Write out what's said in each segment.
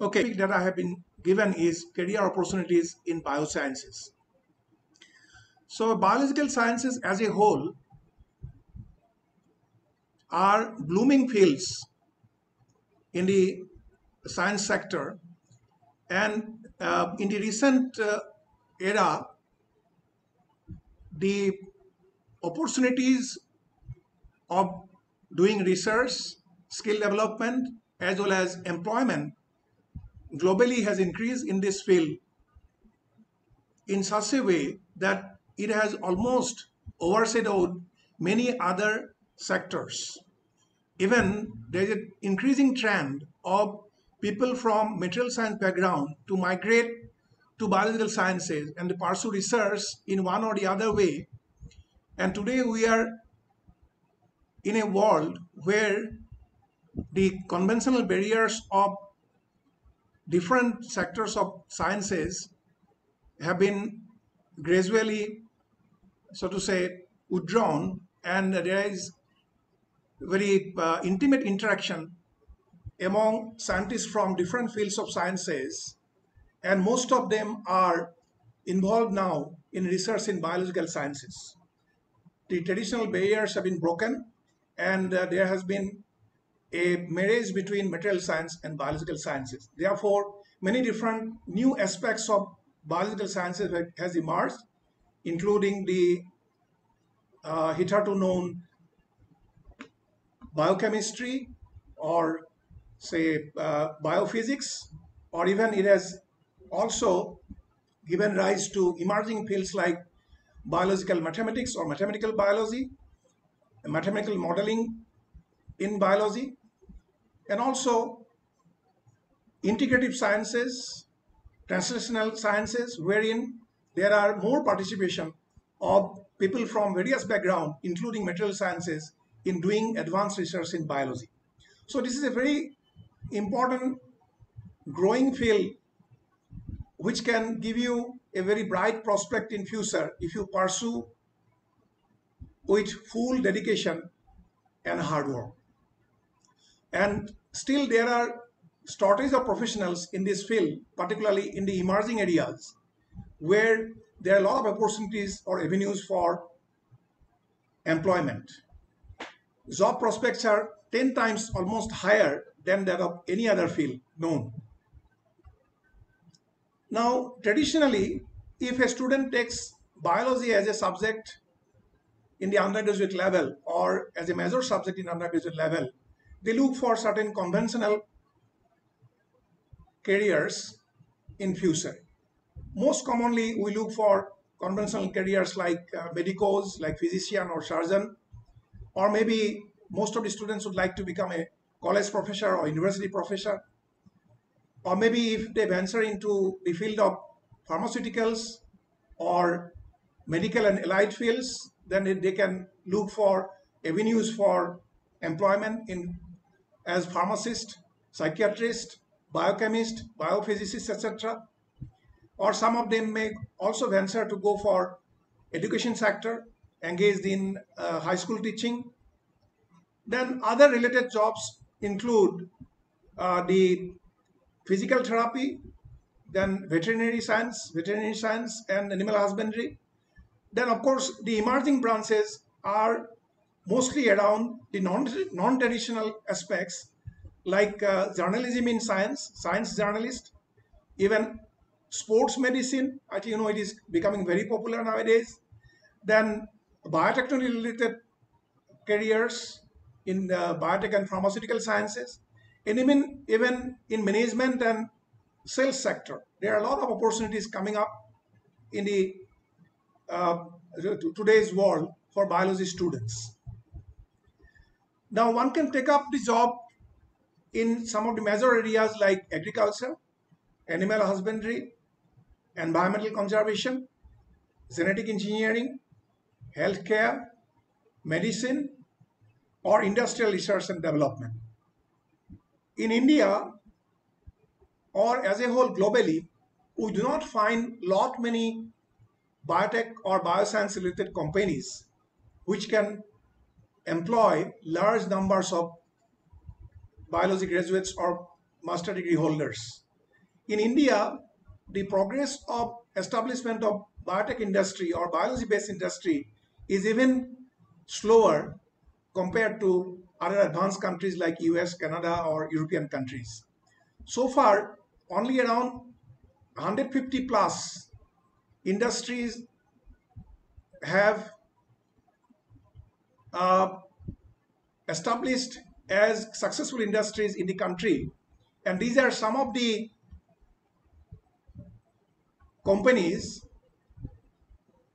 Okay, that I have been given is career opportunities in biosciences. So biological sciences as a whole are blooming fields in the science sector and uh, in the recent uh, era the opportunities of doing research skill development as well as employment globally has increased in this field in such a way that it has almost overshadowed many other sectors. Even there is an increasing trend of people from material science background to migrate to biological sciences and pursue research in one or the other way. And today we are in a world where the conventional barriers of different sectors of sciences have been gradually, so to say, withdrawn and there is very uh, intimate interaction among scientists from different fields of sciences and most of them are involved now in research in biological sciences. The traditional barriers have been broken and uh, there has been a marriage between material science and biological sciences. Therefore, many different new aspects of biological sciences has emerged, including the uh, hitherto known biochemistry or say uh, biophysics, or even it has also given rise to emerging fields like biological mathematics or mathematical biology, mathematical modeling in biology, and also integrative sciences, translational sciences, wherein there are more participation of people from various backgrounds, including material sciences, in doing advanced research in biology. So this is a very important growing field which can give you a very bright prospect in future if you pursue with full dedication and hard work. And still there are shortage of professionals in this field, particularly in the emerging areas where there are a lot of opportunities or avenues for employment. Job prospects are 10 times almost higher than that of any other field known. Now, traditionally, if a student takes biology as a subject in the undergraduate level or as a major subject in undergraduate level, they look for certain conventional careers in future. Most commonly, we look for conventional careers like uh, medicos, like physician or surgeon, or maybe most of the students would like to become a college professor or university professor, or maybe if they venture into the field of pharmaceuticals or medical and allied fields, then they can look for avenues for employment in as pharmacist, psychiatrist, biochemist, biophysicist, etc. Or some of them may also venture to go for education sector, engaged in uh, high school teaching. Then other related jobs include uh, the physical therapy, then veterinary science, veterinary science and animal husbandry. Then of course the emerging branches are mostly around the non-traditional aspects like uh, journalism in science, science journalist, even sports medicine, I think you know it is becoming very popular nowadays. Then biotechnology related careers in biotech and pharmaceutical sciences, and even, even in management and sales sector. There are a lot of opportunities coming up in the uh, today's world for biology students. Now one can take up the job in some of the major areas like agriculture, animal husbandry, environmental conservation, genetic engineering, healthcare, medicine, or industrial research and development. In India, or as a whole globally, we do not find lot many biotech or bioscience related companies which can employ large numbers of biology graduates or master degree holders. in India, the progress of establishment of biotech industry or biology-based industry is even slower compared to other advanced countries like US, Canada, or European countries. So far, only around 150 plus industries have uh, established as successful industries in the country. And these are some of the companies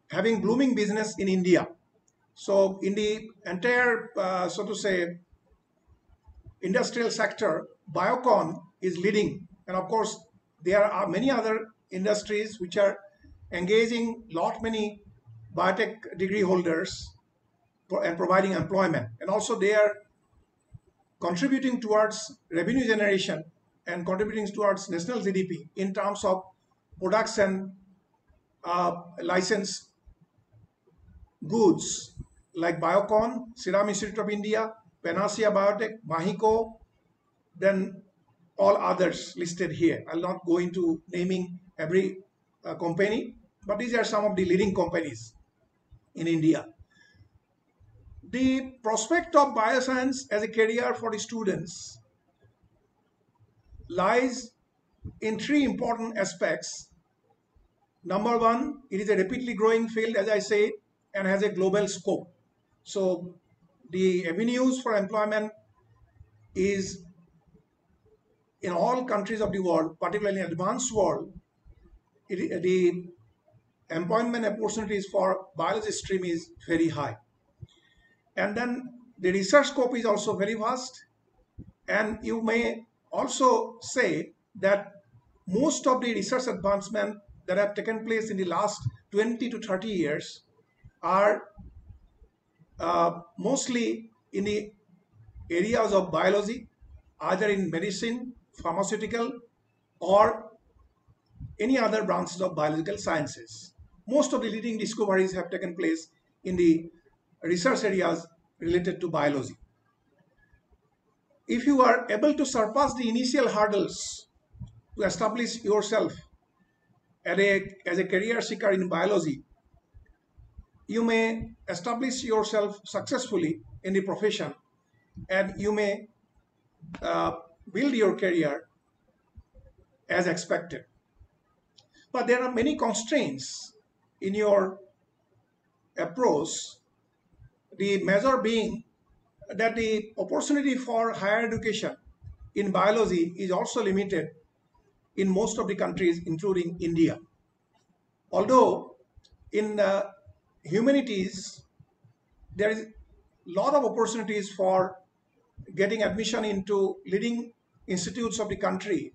having blooming business in India. So in the entire, uh, so to say, industrial sector, Biocon is leading. And of course, there are many other industries which are engaging lot many biotech degree holders and providing employment. And also they are contributing towards revenue generation and contributing towards national GDP in terms of products and uh, license goods like Biocon, Serum Institute of India, Panacea Biotech, Mahyco, then all others listed here. I'll not go into naming every uh, company, but these are some of the leading companies in India. The prospect of bioscience as a career for the students lies in three important aspects. Number one, it is a rapidly growing field, as I say, and has a global scope. So the avenues for employment is in all countries of the world, particularly in advanced world, it, the employment opportunities for biology stream is very high. And then the research scope is also very vast. And you may also say that most of the research advancement that have taken place in the last 20 to 30 years are uh, mostly in the areas of biology, either in medicine, pharmaceutical, or any other branches of biological sciences. Most of the leading discoveries have taken place in the research areas related to biology. If you are able to surpass the initial hurdles to establish yourself as a, as a career seeker in biology, you may establish yourself successfully in the profession and you may uh, build your career as expected. But there are many constraints in your approach. The measure being that the opportunity for higher education in biology is also limited in most of the countries, including India. Although in uh, humanities, there is a lot of opportunities for getting admission into leading institutes of the country.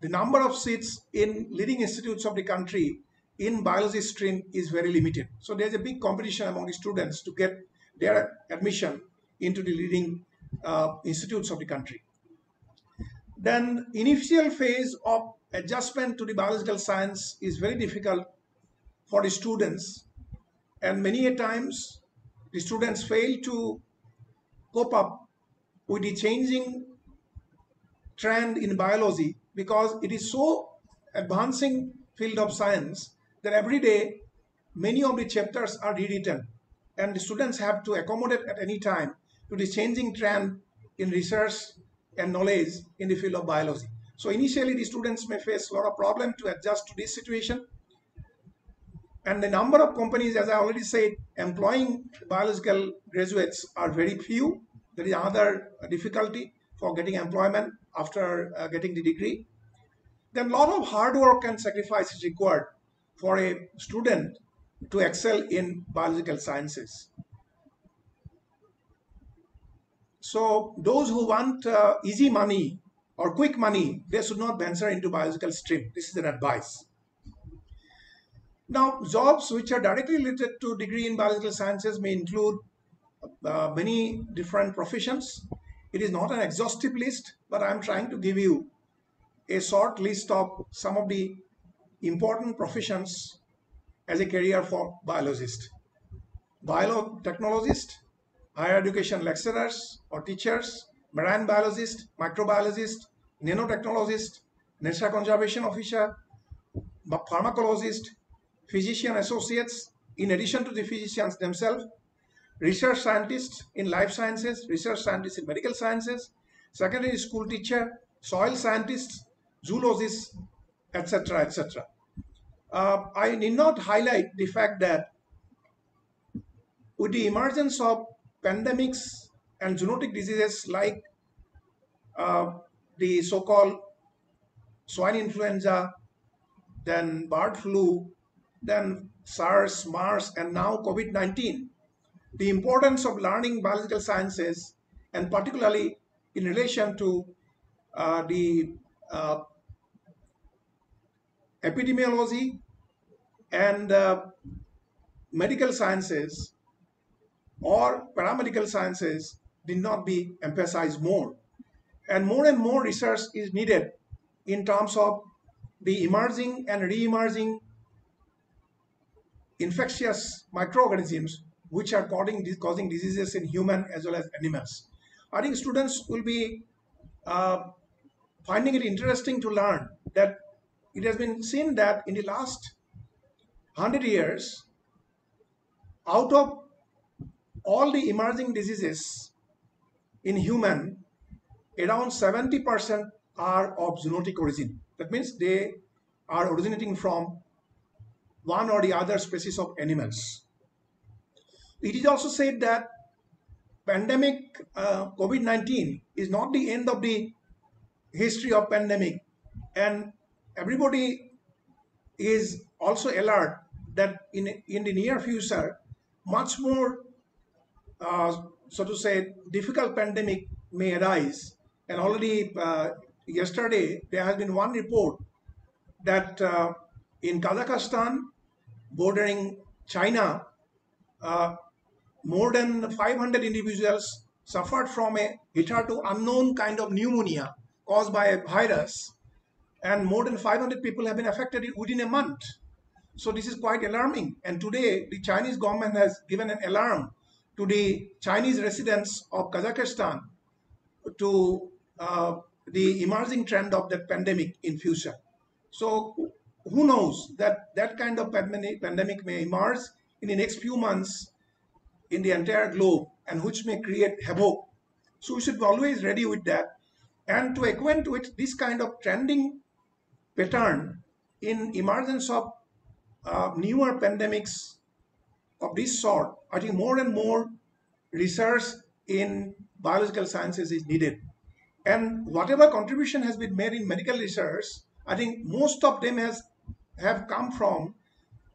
The number of seats in leading institutes of the country in biology stream is very limited. So there's a big competition among the students to get their admission into the leading uh, institutes of the country. Then initial phase of adjustment to the biological science is very difficult for the students and many a times the students fail to cope up with the changing trend in biology because it is so advancing field of science that every day many of the chapters are rewritten and the students have to accommodate at any time to the changing trend in research and knowledge in the field of biology. So initially the students may face a lot of problem to adjust to this situation. And the number of companies, as I already said, employing biological graduates are very few. There is another difficulty for getting employment after uh, getting the degree. Then a lot of hard work and sacrifice is required for a student to excel in biological sciences. So those who want uh, easy money or quick money, they should not venture into biological stream. This is an advice. Now, jobs which are directly related to degree in biological sciences may include uh, many different professions. It is not an exhaustive list, but I'm trying to give you a short list of some of the important professions as a career for biologist. Biotechnologist, higher education lecturers or teachers, marine biologist, microbiologist, nanotechnologist, nature conservation officer, pharmacologist, physician associates, in addition to the physicians themselves, research scientists in life sciences, research scientists in medical sciences, secondary school teacher, soil scientists, zoologists, etc., etc. Uh, I need not highlight the fact that with the emergence of pandemics and zoonotic diseases like uh, the so-called swine influenza, then bird flu, then SARS, MERS, and now COVID-19, the importance of learning biological sciences and particularly in relation to uh, the uh, epidemiology and uh, medical sciences or paramedical sciences did not be emphasized more. And more and more research is needed in terms of the emerging and re-emerging infectious microorganisms which are causing, diseases in human as well as animals. I think students will be uh, finding it interesting to learn that it has been seen that in the last 100 years, out of all the emerging diseases in human, around 70% are of zoonotic origin. That means they are originating from one or the other species of animals. It is also said that pandemic uh, COVID-19 is not the end of the history of pandemic and everybody is also alert in, in the near future much more uh, so to say difficult pandemic may arise and already uh, yesterday there has been one report that uh, in Kazakhstan bordering China uh, more than 500 individuals suffered from a hitherto unknown kind of pneumonia caused by a virus and more than 500 people have been affected within a month. So this is quite alarming. And today the Chinese government has given an alarm to the Chinese residents of Kazakhstan to uh, the emerging trend of that pandemic in future. So who knows that that kind of pandemic, pandemic may emerge in the next few months in the entire globe and which may create havoc. So we should be always ready with that. And to acquaint with this kind of trending pattern in emergence of uh, newer pandemics of this sort, I think more and more research in biological sciences is needed. And whatever contribution has been made in medical research, I think most of them has have come from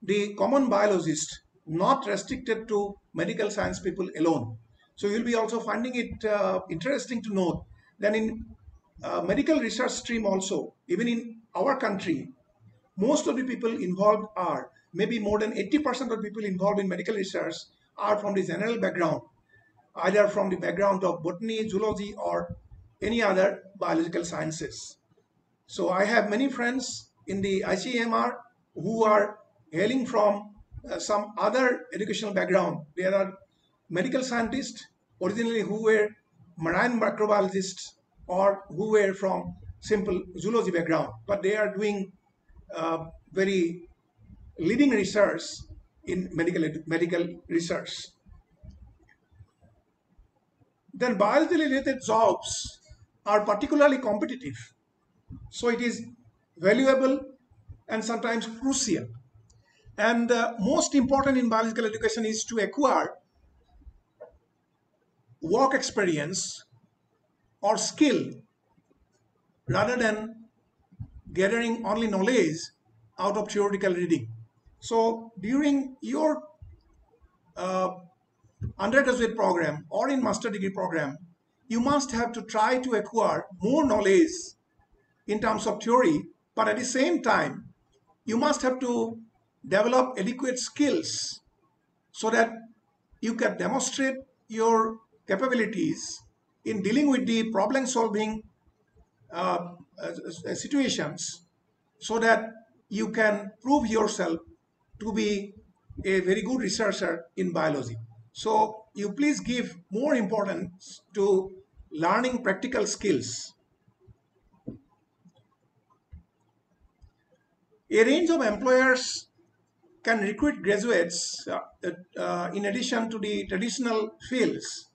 the common biologist, not restricted to medical science people alone. So you'll be also finding it uh, interesting to note that in uh, medical research stream also, even in our country, most of the people involved are, maybe more than 80% of people involved in medical research are from the general background, either from the background of botany, zoology, or any other biological sciences. So I have many friends in the ICMR who are hailing from uh, some other educational background. There are medical scientists originally who were marine microbiologists or who were from simple zoology background, but they are doing uh, very leading research in medical medical research. Then biology related jobs are particularly competitive. So it is valuable and sometimes crucial. And uh, most important in biological education is to acquire work experience or skill rather than gathering only knowledge out of theoretical reading. So during your uh, undergraduate program or in master degree program, you must have to try to acquire more knowledge in terms of theory, but at the same time, you must have to develop adequate skills so that you can demonstrate your capabilities in dealing with the problem solving uh, situations so that you can prove yourself to be a very good researcher in biology. So you please give more importance to learning practical skills. A range of employers can recruit graduates uh, uh, in addition to the traditional fields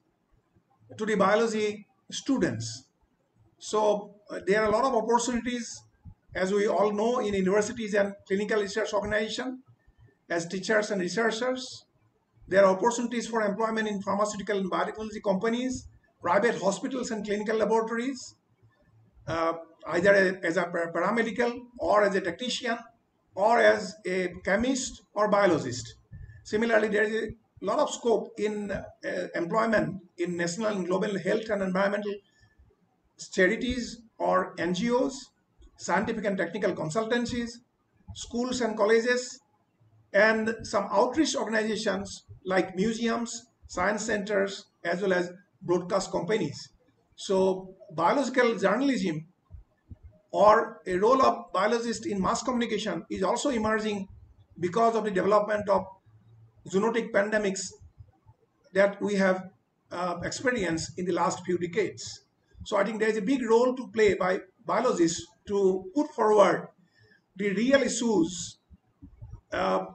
to the biology students. So uh, there are a lot of opportunities as we all know in universities and clinical research organization as teachers and researchers. There are opportunities for employment in pharmaceutical and biotechnology companies, private hospitals and clinical laboratories, uh, either as a paramedical or as a technician or as a chemist or biologist. Similarly, there is a lot of scope in uh, employment in national and global health and environmental charities or NGOs, scientific and technical consultancies, schools and colleges, and some outreach organizations like museums, science centers, as well as broadcast companies. So biological journalism or a role of biologist in mass communication is also emerging because of the development of zoonotic pandemics that we have uh, experienced in the last few decades. So I think there is a big role to play by biologists to put forward the real issues uh,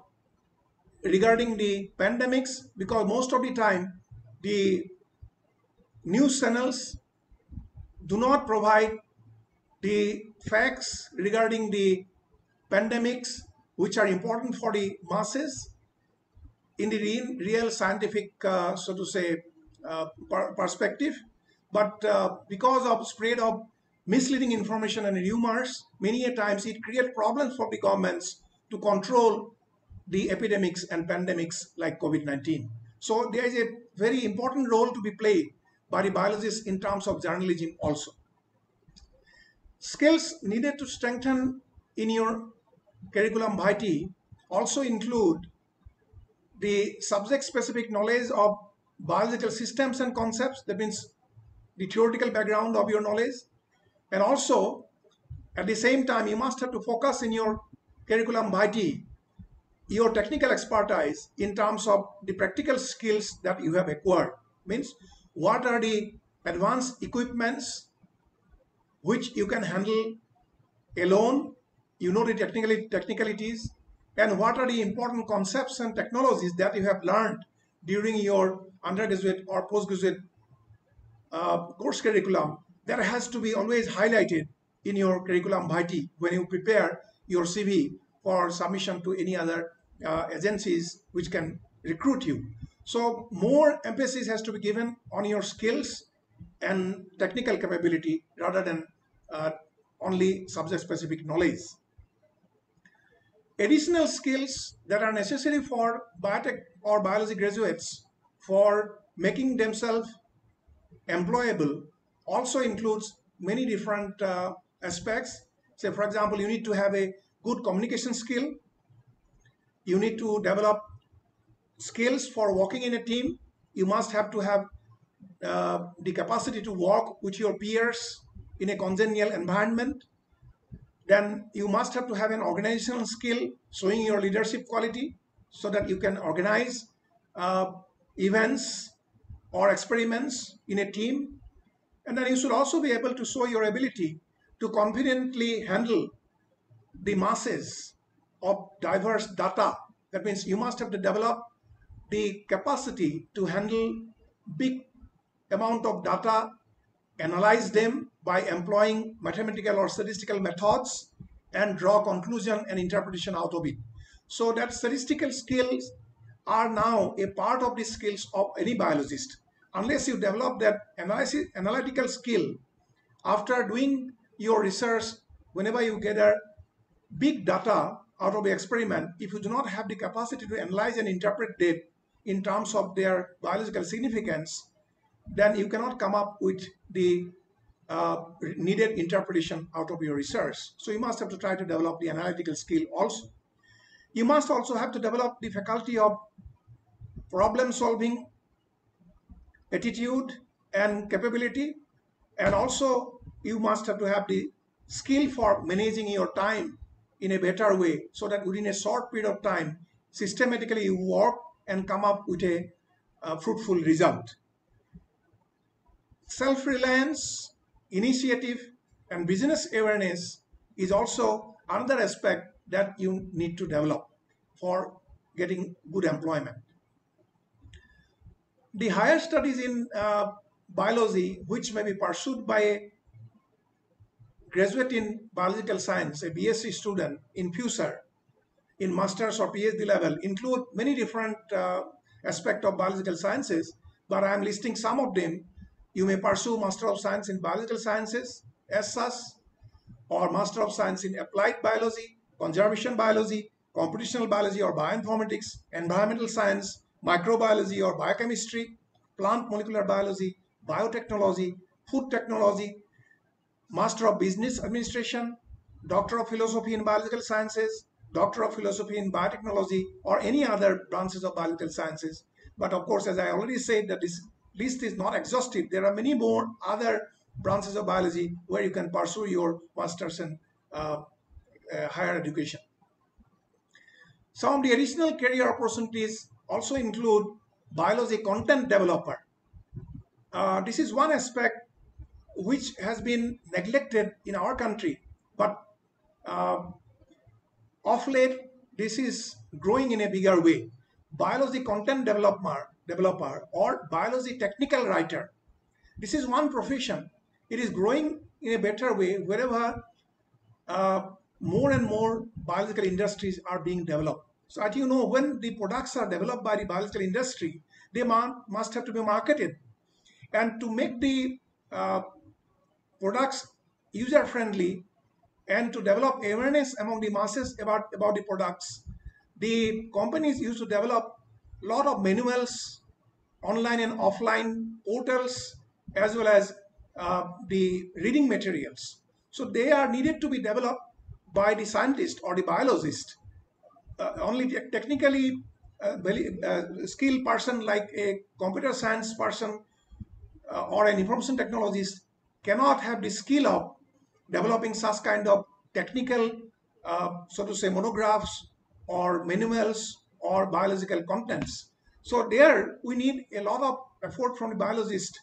regarding the pandemics because most of the time the news channels do not provide the facts regarding the pandemics which are important for the masses in the real, scientific uh, so to say uh, per perspective but uh, because of spread of misleading information and rumors many a times it creates problems for the governments to control the epidemics and pandemics like COVID-19. So there is a very important role to be played by the biologists in terms of journalism also. Skills needed to strengthen in your curriculum vitae also include the subject-specific knowledge of biological systems and concepts, that means the theoretical background of your knowledge, and also at the same time you must have to focus in your curriculum vitae your technical expertise in terms of the practical skills that you have acquired. Means what are the advanced equipments which you can handle alone? You know the technical technicalities and what are the important concepts and technologies that you have learned during your undergraduate or postgraduate uh, course curriculum that has to be always highlighted in your curriculum vitae when you prepare your CV for submission to any other uh, agencies which can recruit you. So more emphasis has to be given on your skills and technical capability rather than uh, only subject specific knowledge. Additional skills that are necessary for biotech or biology graduates for making themselves employable also includes many different uh, aspects. Say, for example, you need to have a good communication skill. You need to develop skills for working in a team. You must have to have uh, the capacity to work with your peers in a congenial environment. Then you must have to have an organizational skill showing your leadership quality so that you can organize uh, events or experiments in a team and then you should also be able to show your ability to confidently handle the masses of diverse data. That means you must have to develop the capacity to handle big amount of data, analyze them by employing mathematical or statistical methods and draw conclusion and interpretation out of it. So that statistical skills are now a part of the skills of any biologist. Unless you develop that analysis, analytical skill after doing your research, whenever you gather big data out of the experiment, if you do not have the capacity to analyze and interpret them in terms of their biological significance, then you cannot come up with the uh, needed interpretation out of your research. So you must have to try to develop the analytical skill also. You must also have to develop the faculty of problem solving attitude and capability and also you must have to have the skill for managing your time in a better way so that within a short period of time systematically you work and come up with a, a fruitful result. Self-reliance, initiative and business awareness is also another aspect that you need to develop for getting good employment. The higher studies in uh, biology, which may be pursued by a graduate in biological science, a BSc student in future, in master's or PhD level, include many different uh, aspects of biological sciences, but I am listing some of them. You may pursue Master of Science in Biological Sciences, such, or Master of Science in Applied Biology, Conservation Biology, Computational Biology or Bioinformatics, Environmental Science, Microbiology or Biochemistry, Plant Molecular Biology, Biotechnology, Food Technology, Master of Business Administration, Doctor of Philosophy in Biological Sciences, Doctor of Philosophy in Biotechnology, or any other branches of biological sciences. But of course, as I already said, that this list is not exhaustive. There are many more other branches of biology where you can pursue your master's uh, uh, higher education. Some of the additional career opportunities also include biology content developer. Uh, this is one aspect which has been neglected in our country, but uh, of late this is growing in a bigger way. Biology content developer, developer or biology technical writer. This is one profession it is growing in a better way wherever uh, more and more biological industries are being developed. So as you know, when the products are developed by the biological industry, they must have to be marketed. And to make the uh, products user-friendly and to develop awareness among the masses about, about the products, the companies used to develop a lot of manuals, online and offline portals, as well as uh, the reading materials. So they are needed to be developed by the scientist or the biologist. Uh, only te technically uh, uh, skilled person like a computer science person uh, or an information technologist cannot have the skill of developing such kind of technical, uh, so to say, monographs or manuals or biological contents. So there we need a lot of effort from the biologist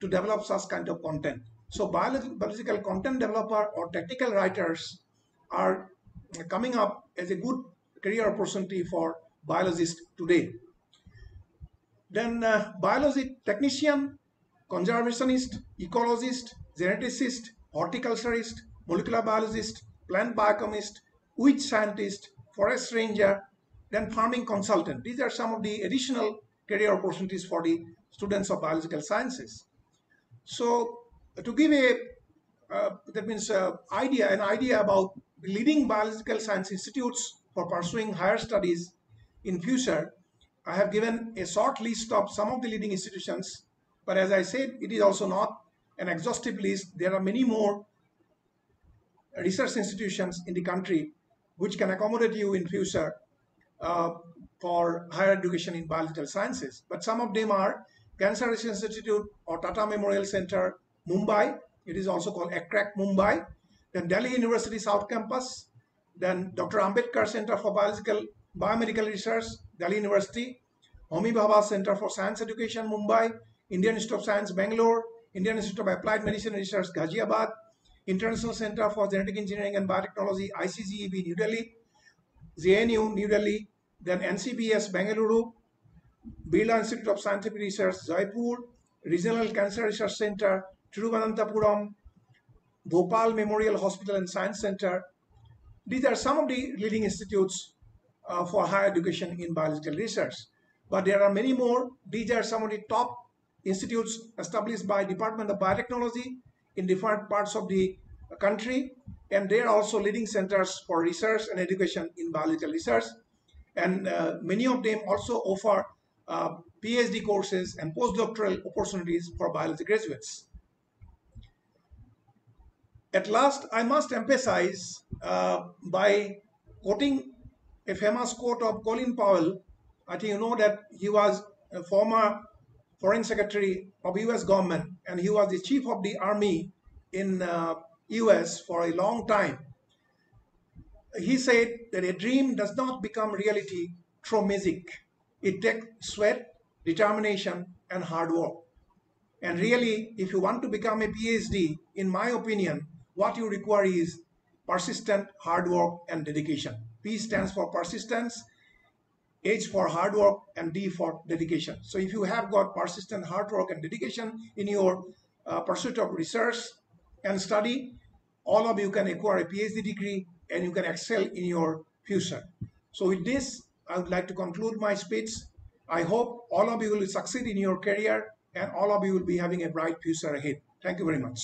to develop such kind of content. So biological content developer or technical writers are coming up as a good career opportunity for biologists today. Then uh, biology technician, conservationist, ecologist, geneticist, horticulturist, molecular biologist, plant biochemist, wheat scientist, forest ranger, then farming consultant. These are some of the additional career opportunities for the students of biological sciences. So to give a, uh, that means uh, idea, an idea about leading biological science institutes for pursuing higher studies in future, I have given a short list of some of the leading institutions, but as I said, it is also not an exhaustive list. There are many more research institutions in the country which can accommodate you in future uh, for higher education in biological sciences. But some of them are Cancer Research Institute or Tata Memorial Center, Mumbai. It is also called ACTREC Mumbai. Then Delhi University South Campus. Then Dr. Ambedkar Center for Biological Biomedical Research, Delhi University. Homi Bhabha Center for Science Education, Mumbai. Indian Institute of Science, Bangalore. Indian Institute of Applied Medicine Research, Ghaziabad. International Center for Genetic Engineering and Biotechnology, ICGEB, New Delhi. JNU, New Delhi. Then NCBS, Bangalore. Birla Institute of Scientific Research, Jaipur, Regional Cancer Research Center, Thiruvananthapuram, Bhopal Memorial Hospital and Science Center. These are some of the leading institutes uh, for higher education in biological research. But there are many more. These are some of the top institutes established by Department of Biotechnology in different parts of the country. And they are also leading centers for research and education in biological research. And uh, many of them also offer uh, PhD courses and postdoctoral opportunities for biology graduates. At last, I must emphasize uh, by quoting a famous quote of Colin Powell. I think you know that he was a former foreign secretary of US government and he was the chief of the army in uh, US for a long time. He said that a dream does not become reality through magic. It takes sweat, determination, and hard work. And really, if you want to become a PhD, in my opinion, what you require is persistent hard work and dedication. P stands for persistence, H for hard work, and D for dedication. So if you have got persistent hard work and dedication in your uh, pursuit of research and study, all of you can acquire a PhD degree and you can excel in your future. So with this, I would like to conclude my speech. I hope all of you will succeed in your career and all of you will be having a bright future ahead. Thank you very much.